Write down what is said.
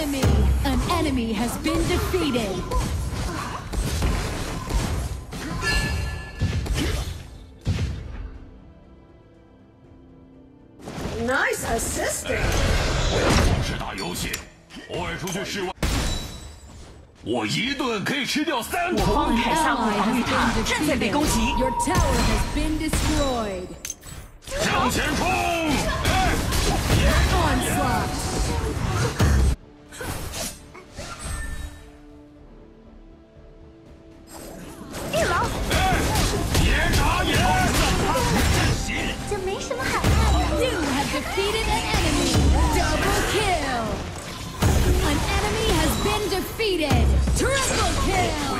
enemy! An enemy has been defeated! Nice assisting. 是打游戏，偶尔出去室外，我一顿可以吃掉三头。我方凯撒姆 Ally 防御 has 塔 been 正在被攻击 defeated. Your tower has been destroyed. 向前冲！ defeated an enemy! Double kill! An enemy has been defeated! Triple kill!